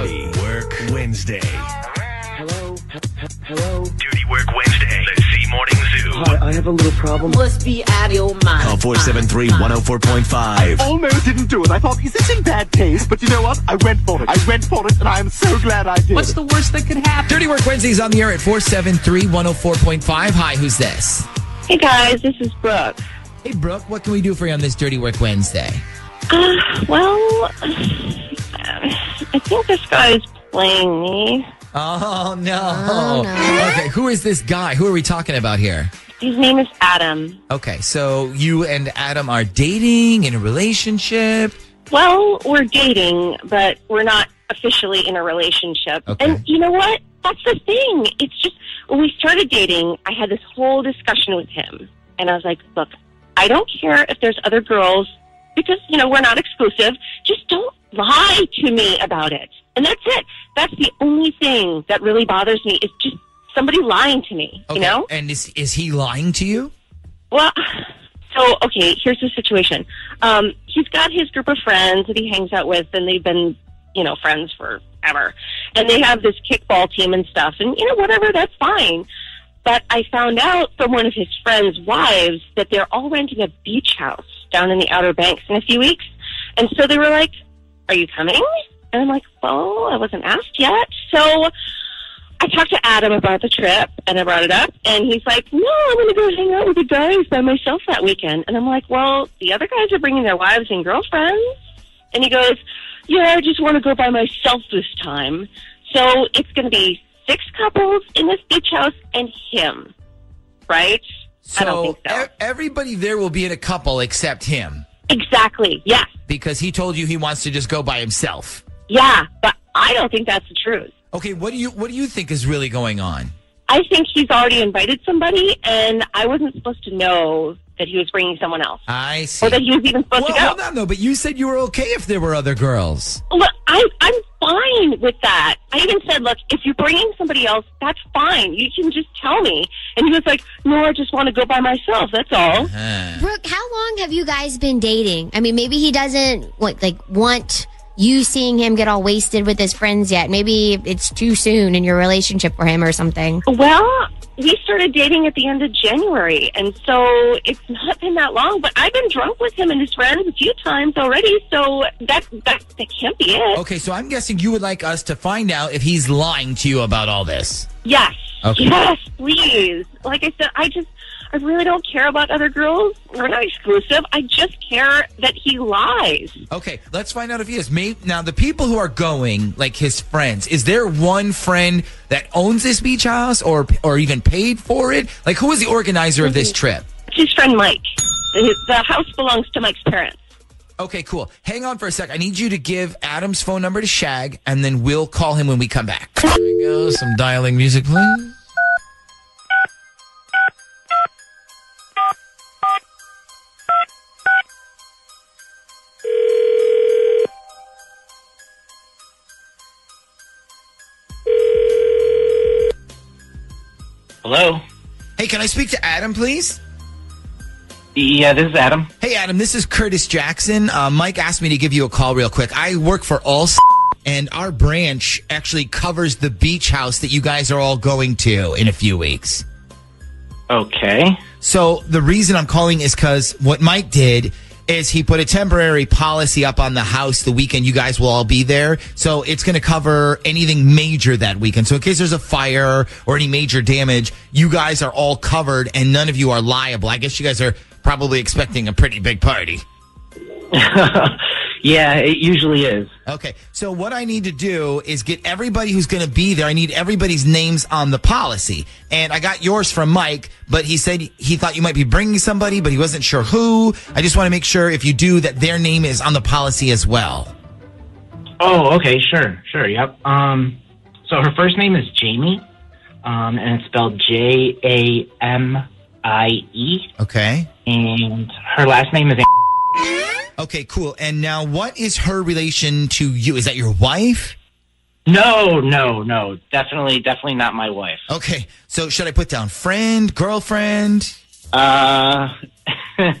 Dirty Work Wednesday. Hello? H- h- hello? Dirty Work Wednesday. The Z Morning Zoo. Hi, I have a little problem. must be out of your mind. Call 473 104.5. almost didn't do it. I thought, is this in bad taste? But you know what? I went for it. I went for it, and I am so glad I did. What's the worst that could happen? Dirty Work Wednesdays on the air at 473 104.5. Hi, who's this? Hey guys, this is Brooke. Hey, Brooke, what can we do for you on this Dirty Work Wednesday? Uh, well, I think this guy is playing me. Oh, oh, no. Okay, who is this guy? Who are we talking about here? His name is Adam. Okay, so you and Adam are dating in a relationship. Well, we're dating, but we're not officially in a relationship. Okay. And you know what? That's the thing. It's just when we started dating, I had this whole discussion with him. And I was like, look, I don't care if there's other girls because, you know, we're not exclusive. Lie to me about it. And that's it. That's the only thing that really bothers me is just somebody lying to me, Okay, you know? And is, is he lying to you? Well, so okay, here's the situation. Um, he's got his group of friends that he hangs out with, and they've been, you know, friends forever. And they have this kickball team and stuff, and you know, whatever, that's fine. But I found out from one of his friends' wives that they're all renting a beach house down in the Outer Banks in a few weeks, and so they were like, "Are you coming?" And I'm like, "Well, I wasn't asked yet." So I talked to Adam about the trip and I brought it up and he's like, no, I'm going to go hang out with the guys by myself that weekend. And I'm like, well, the other guys are bringing their wives and girlfriends. And he goes, yeah, I just want to go by myself this time. So it's going to be six couples in this beach house and him, right? I don't think so. e- everybody there will be in a couple except him exactly. Yes. because he told you he wants to just go by himself. Yeah. But I don't think that's the truth. Okay, what do you what do you think is really going on? I think he's already invited somebody and I wasn't supposed to know that he was bringing someone else. I see. or that he was even supposed well, to go. hold on though, but you said you were okay if there were other girls. Look, I, I'm fine with that. I even said, look, if you're bringing somebody else, that's fine. You can just tell me. And he was like, no, I just want to go by myself. That's all. Uh-huh. Brooke, how long have you guys been dating? I mean, maybe he doesn't what, like want you seeing him get all wasted with his friends yet. Maybe it's too soon in your relationship for him or something. Well, we started dating at the end of January, and so it's not been that long. But I've been drunk with him and his friends a few times already, so that that, that can't be it. Okay, so I'm guessing you would like us to find out if he's lying to you about all this. Yes, Okay. yes, please. Like I said, I just. I really don't care about other girls. We're not exclusive. I just care that he lies. Okay, let's find out if he is. May now the people who are going, like his friends, is there one friend that owns this beach house or or even paid for it? Like who is the organizer of this mm-hmm. trip? It's his friend Mike. The, the house belongs to Mike's parents. Okay, cool. Hang on for a sec. I need you to give Adam's phone number to Shag, and then we'll call him when we come back. There we go. Some dialing music, please. Hello. Hey, can I speak to Adam, please? Yeah, this is Adam. Hey, Adam, this is Curtis Jackson. Uh, Mike asked me to give you a call real quick. I work for All and our branch actually covers the beach house that you guys are all going to in a few weeks. Okay. So the reason I'm calling is because what Mike did is he put a temporary policy up on the house the weekend you guys will all be there. So it's going to cover anything major that weekend. So in case there's a fire or any major damage, you guys are all covered and none of you are liable. I guess you guys are probably expecting a pretty big party. yeah, it usually is. Okay, so what I need to do is get everybody who's going to be there. I need everybody's names on the policy. And I got yours from Mike, but he said he thought you might be bringing somebody, but he wasn't sure who. I just want to make sure if you do that their name is on the policy as well. Oh, okay, sure, sure, yep. Um, so her first name is Jamie, um, and it's spelled J A M I E, Okay. and her last name is. Okay, cool. And now what is her relation to you? Is that your wife? No, no, no, definitely, definitely not my wife. Okay, so should I put down friend, girlfriend? Uh, I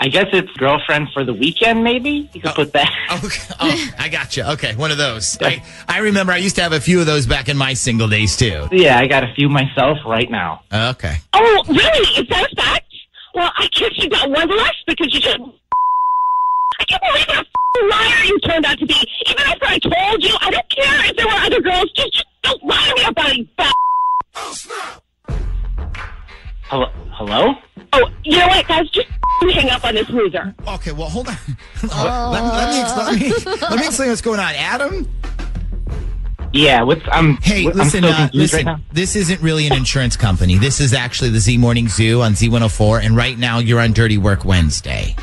I guess it's girlfriend for the weekend. Maybe you could put that. Okay. Oh, I got you. Okay, one of those. I, I remember I used to have a few of those back in my single days too. Yeah, I got a few myself right now. Okay. Oh, really? Is that a fact? Well, I guess you got one less because you just. I can't believe what a f***ing liar you turned out to be. Even after I told you, I don't care if there were other girls. Just, just don't lie to me about it, you f- Hello? Hello? Oh, you know what, guys? Just hang up on this loser. Okay. Well, hold on. let, let me ex- let me let me explain what's going on, Adam. Yeah, what's I'm Hey, I'm listen, so uh, listen. right. This isn't really an insurance company. This is actually the Z Morning Zoo on Z104, and right now you're on Dirty Work Wednesday.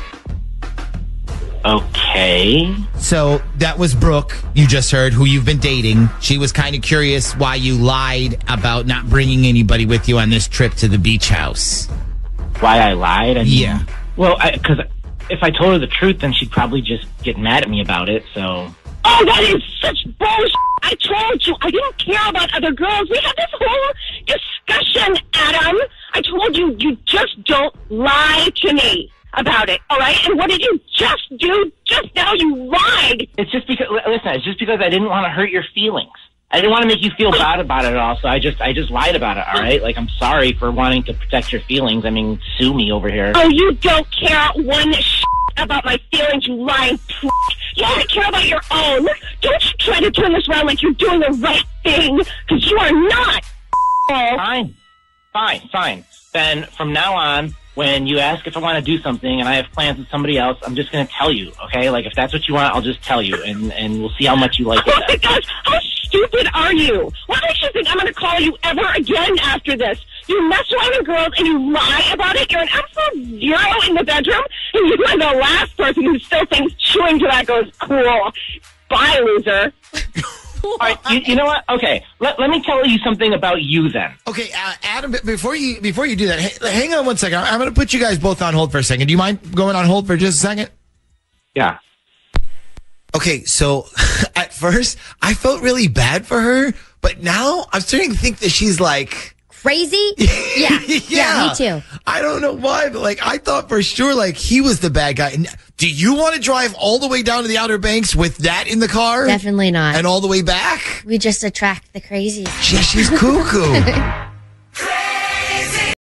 Okay. So that was Brooke, you just heard, who you've been dating. She was kind of curious why you lied about not bringing anybody with you on this trip to the beach house. Why I lied? I mean, Yeah. Well, because if I told her the truth, then she'd probably just get mad at me about it. So Oh, that is such bullshit. I told you, I didn't care about other girls. We had this whole discussion, Adam. I told you, you just don't lie to me about it, all right? And what did you just do? Just now you lied. it's just because listen, it's just because I didn't want to hurt your feelings. I didn't want to make you feel bad about it at all. So I just I just lied about it. All right. Like I'm sorry for wanting to protect your feelings. I mean, sue me over here. Oh, you don't care one shit about my feelings, you lying prick. You only care about your own. Don't you try to turn this around like you're doing the right thing, because you are not. Fine, fine, fine. Then from now on, when you ask if I want to do something and I have plans with somebody else, I'm just going to tell you. Okay? Like if that's what you want, I'll just tell you, and and we'll see how much you like Oh it. my gosh, how stupid are you? What makes you think I'm going to call you ever again after this? You mess around with girls and you lie about it. You're an absolute zero in the bedroom, and you are the last person who still thinks chewing tobacco is cool. Bye, loser. All right, you, you know what? Okay, let, let me tell you something about you then. Okay, uh, Adam. Before you before you do that, hey, hang on one second. I'm going to put you guys both on hold for a second. Do you mind going on hold for just a second? Yeah. Okay, so at first I felt really bad for her, but now I'm starting to think that she's like, Crazy? Yeah. yeah. me too. I don't know why, but like I thought for sure like he was the bad guy. And do you want to drive all the way down to the Outer Banks with that in the car? Definitely not. And all the way back? we just attract the crazies. Yeah, she's cuckoo.